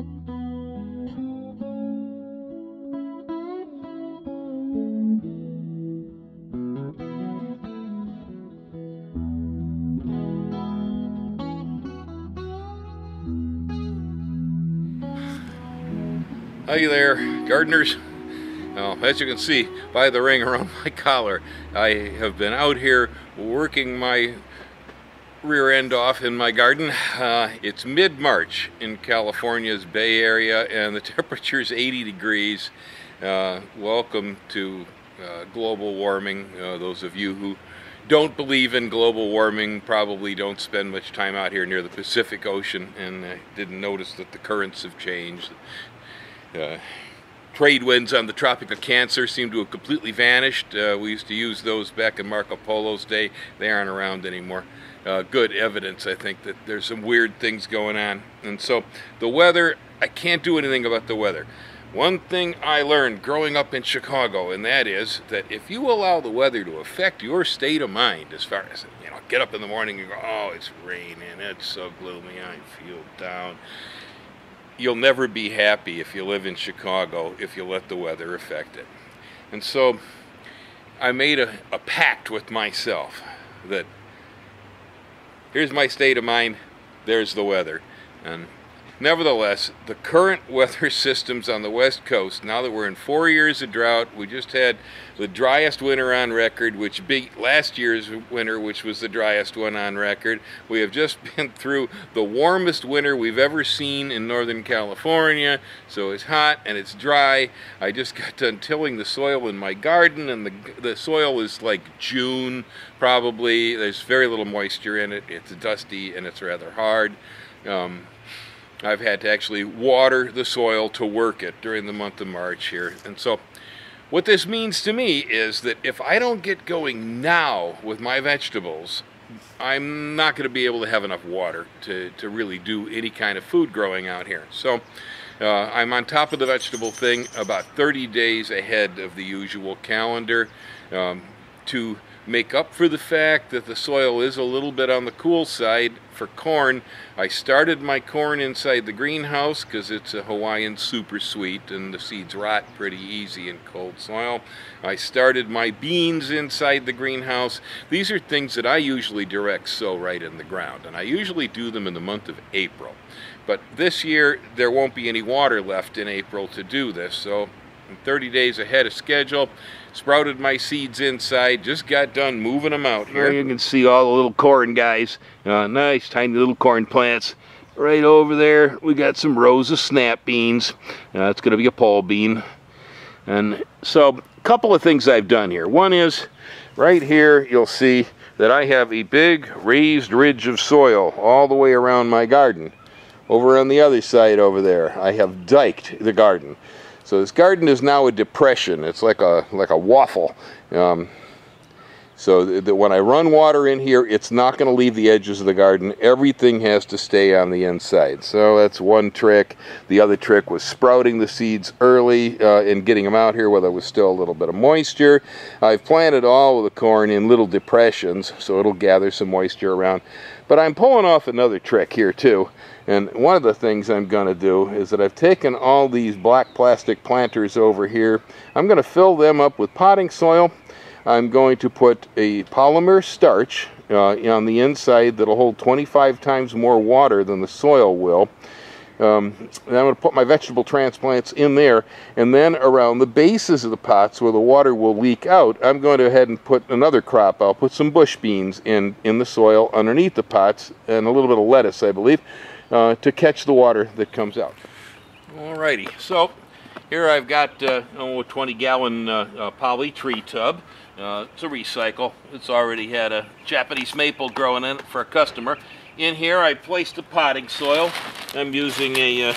Hi there, gardeners. Well, as you can see by the ring around my collar, I have been out here working my rear end off in my garden. Uh, it's mid-March in California's Bay Area and the temperature is 80 degrees. Uh, welcome to uh, global warming. Uh, those of you who don't believe in global warming probably don't spend much time out here near the Pacific Ocean and uh, didn't notice that the currents have changed. Uh, trade winds on the Tropic of Cancer seem to have completely vanished. We used to use those back in Marco Polo's day. They aren't around anymore. Uh, good evidence, I think, that there's some weird things going on. And so the weather, I can't do anything about the weather. One thing I learned growing up in Chicago, and that is that if you allow the weather to affect your state of mind, as far as, you know, get up in the morning and go, oh, it's raining, it's so gloomy, I feel down you'll never be happy if you live in Chicago if you let the weather affect it. And so I made a, a pact with myself that here's my state of mind, there's the weather. And Nevertheless, the current weather systems on the west coast, now that we're in four years of drought, we just had the driest winter on record, which beat last year's winter, which was the driest one on record. We have just been through the warmest winter we've ever seen in Northern California, so it's hot and it's dry. I just got done tilling the soil in my garden, and the, the soil is like June, probably. There's very little moisture in it. It's dusty and it's rather hard. Um, I've had to actually water the soil to work it during the month of March here. And so what this means to me is that if I don't get going now with my vegetables, I'm not going to be able to have enough water to, to really do any kind of food growing out here. So uh, I'm on top of the vegetable thing about 30 days ahead of the usual calendar um, to make up for the fact that the soil is a little bit on the cool side for corn. I started my corn inside the greenhouse because it's a Hawaiian super sweet and the seeds rot pretty easy in cold soil. I started my beans inside the greenhouse. These are things that I usually direct sow right in the ground and I usually do them in the month of April. But this year there won't be any water left in April to do this so I'm 30 days ahead of schedule sprouted my seeds inside. Just got done moving them out here. You can see all the little corn guys. Uh, nice tiny little corn plants. Right over there, we got some rows of snap beans. Uh, it's going to be a pole bean. And so, a couple of things I've done here. One is, right here, you'll see that I have a big raised ridge of soil all the way around my garden. Over on the other side over there, I have diked the garden. So this garden is now a depression. It's like a like a waffle. Um, so that when I run water in here, it's not going to leave the edges of the garden. Everything has to stay on the inside. So that's one trick. The other trick was sprouting the seeds early uh, and getting them out here while there was still a little bit of moisture. I've planted all of the corn in little depressions, so it'll gather some moisture around. But I'm pulling off another trick here too. And one of the things I'm going to do is that I've taken all these black plastic planters over here. I'm going to fill them up with potting soil. I'm going to put a polymer starch uh, on the inside that'll hold 25 times more water than the soil will. Um, and I'm going to put my vegetable transplants in there, and then around the bases of the pots where the water will leak out, I'm going to ahead and put another crop. I'll put some bush beans in, in the soil underneath the pots, and a little bit of lettuce, I believe uh, to catch the water that comes out. Alrighty, so here I've got uh, a 20 gallon uh, uh, poly tree tub. Uh, it's a recycle. It's already had a Japanese maple growing in it for a customer. In here I placed the potting soil. I'm using a,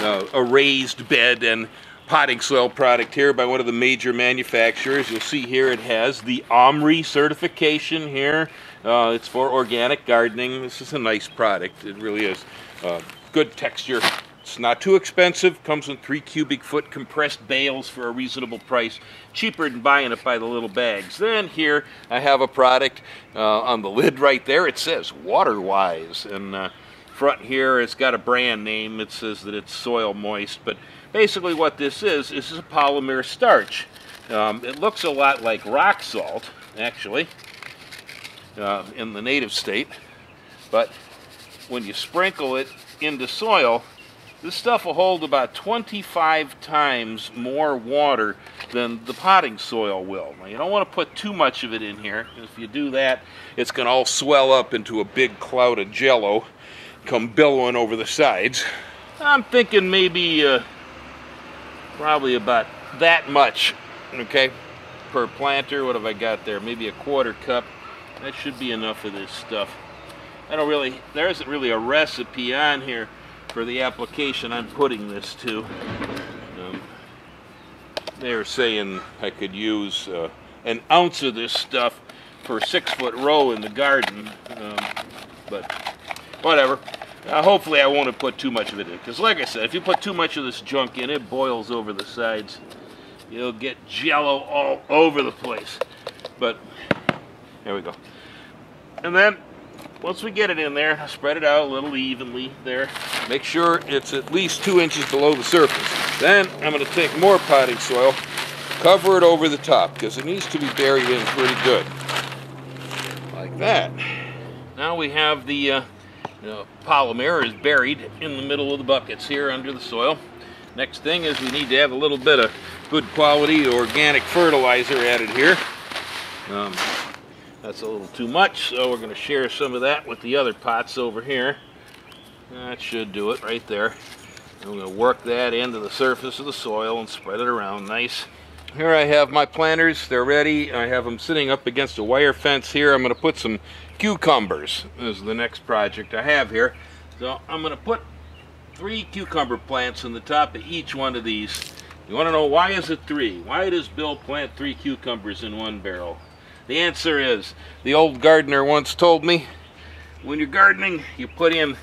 uh, a raised bed and potting soil product here by one of the major manufacturers. You'll see here it has the OMRI certification here. Uh, it's for organic gardening. This is a nice product. It really is. Uh, good texture. It's not too expensive. Comes in three cubic foot compressed bales for a reasonable price. Cheaper than buying it by the little bags. Then here I have a product uh, on the lid right there. It says WaterWise. And uh, front here it's got a brand name. It says that it's soil moist, but basically what this is, this is a polymer starch. Um, it looks a lot like rock salt, actually, uh, in the native state, but when you sprinkle it into soil, this stuff will hold about 25 times more water than the potting soil will. Now, you don't want to put too much of it in here. If you do that, it's going to all swell up into a big cloud of jello, come billowing over the sides. I'm thinking maybe uh, probably about that much, okay, per planter. What have I got there? Maybe a quarter cup. That should be enough of this stuff. I don't really, there isn't really a recipe on here for the application I'm putting this to. Um, they're saying I could use uh, an ounce of this stuff per six foot row in the garden, um, but whatever. Uh, hopefully I won't have put too much of it in, because like I said, if you put too much of this junk in, it boils over the sides. You'll get jello all over the place. But, there we go. And then once we get it in there, spread it out a little evenly there. Make sure it's at least two inches below the surface. Then I'm going to take more potting soil, cover it over the top because it needs to be buried in pretty good. Like that. Now we have the uh, you know, polymer is buried in the middle of the buckets here under the soil. Next thing is we need to have a little bit of good quality organic fertilizer added here. Um, that's a little too much, so we're going to share some of that with the other pots over here. That should do it right there. I'm going to work that into the surface of the soil and spread it around nice. Here I have my planters. They're ready. I have them sitting up against a wire fence here. I'm going to put some cucumbers. This is the next project I have here. So I'm going to put three cucumber plants in the top of each one of these. You want to know why is it three? Why does Bill plant three cucumbers in one barrel? The answer is, the old gardener once told me, when you're gardening, you put in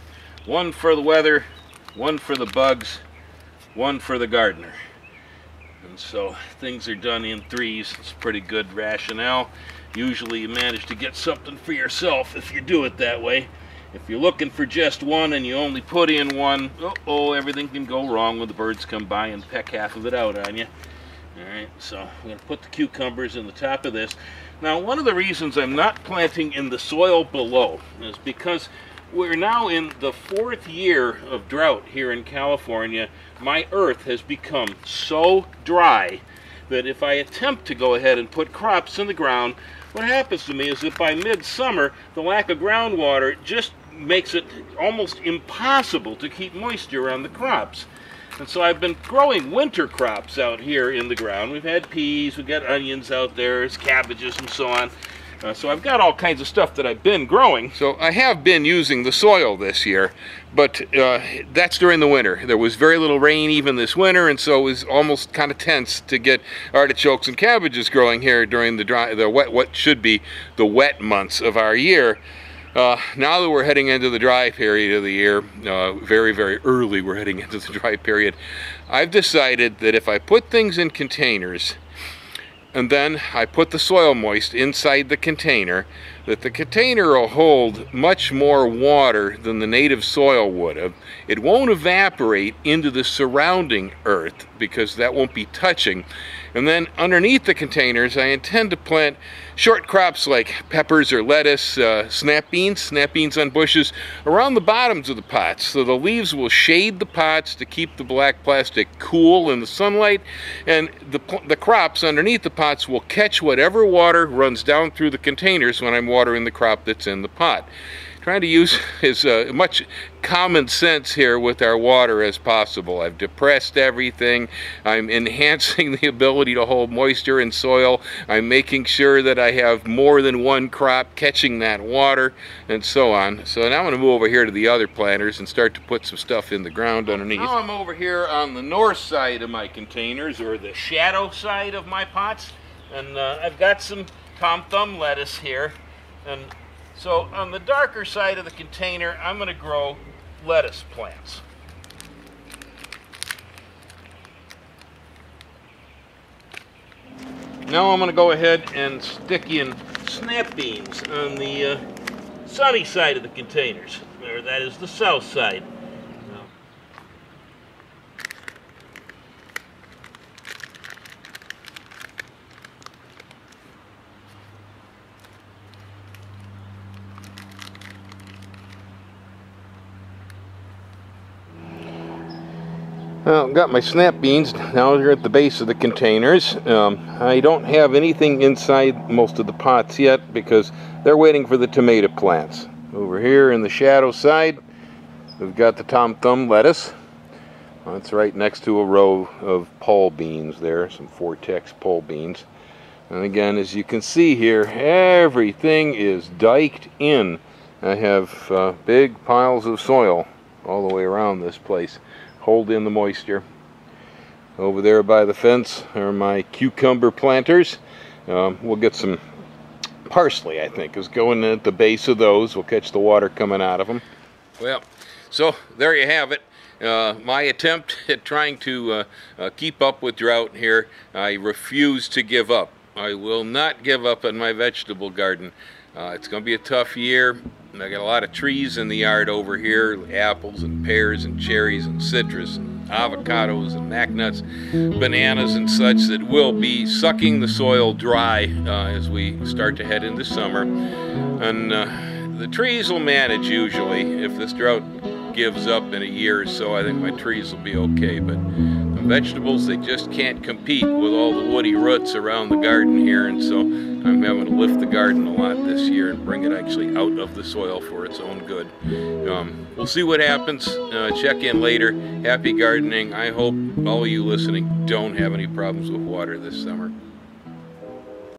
one for the weather, one for the bugs, one for the gardener. And so things are done in threes. It's pretty good rationale. Usually you manage to get something for yourself if you do it that way. If you're looking for just one and you only put in one, uh oh, everything can go wrong when the birds come by and peck half of it out on you. Alright, so I'm going to put the cucumbers in the top of this. Now, one of the reasons I'm not planting in the soil below is because we're now in the fourth year of drought here in California. My earth has become so dry that if I attempt to go ahead and put crops in the ground, what happens to me is that by midsummer, the lack of groundwater just makes it almost impossible to keep moisture on the crops. And so I've been growing winter crops out here in the ground. We've had peas, we've got onions out there, there's cabbages and so on. Uh, so I've got all kinds of stuff that I've been growing. So I have been using the soil this year, but uh, that's during the winter. There was very little rain even this winter, and so it was almost kind of tense to get artichokes and cabbages growing here during the dry, the wet, what should be the wet months of our year. Uh, now that we're heading into the dry period of the year, uh, very, very early we're heading into the dry period, I've decided that if I put things in containers and then I put the soil moist inside the container, that the container will hold much more water than the native soil would have. It won't evaporate into the surrounding earth because that won't be touching. And then underneath the containers, I intend to plant short crops like peppers or lettuce, uh, snap beans, snap beans on bushes, around the bottoms of the pots. So the leaves will shade the pots to keep the black plastic cool in the sunlight, and the, the crops underneath the pots will catch whatever water runs down through the containers when I'm watering the crop that's in the pot trying to use as uh, much common sense here with our water as possible. I've depressed everything. I'm enhancing the ability to hold moisture in soil. I'm making sure that I have more than one crop catching that water and so on. So now I'm going to move over here to the other planters and start to put some stuff in the ground underneath. Now I'm over here on the north side of my containers or the shadow side of my pots and uh, I've got some Tom Thumb lettuce here and so on the darker side of the container, I'm going to grow lettuce plants. Now I'm going to go ahead and stick in snap beans on the uh, sunny side of the containers, or that is the south side. Well, got my snap beans. Now they're at the base of the containers. Um, I don't have anything inside most of the pots yet because they're waiting for the tomato plants. Over here in the shadow side, we've got the Tom Thumb lettuce. That's right next to a row of pole beans there, some Fortex pole beans. And again, as you can see here, everything is diked in. I have uh, big piles of soil all the way around this place hold in the moisture. Over there by the fence are my cucumber planters. Um, we'll get some parsley, I think, is going at the base of those. We'll catch the water coming out of them. Well, so there you have it. Uh, my attempt at trying to uh, uh, keep up with drought here, I refuse to give up. I will not give up on my vegetable garden. Uh, it's going to be a tough year. I got a lot of trees in the yard over here, apples and pears and cherries and citrus and avocados and nuts, bananas and such that will be sucking the soil dry uh, as we start to head into summer. And uh, the trees will manage usually. If this drought gives up in a year or so, I think my trees will be okay. But vegetables, they just can't compete with all the woody roots around the garden here. And so I'm having to lift the garden a lot this year and bring it actually out of the soil for its own good. Um, we'll see what happens. Uh, check in later. Happy gardening. I hope all you listening don't have any problems with water this summer.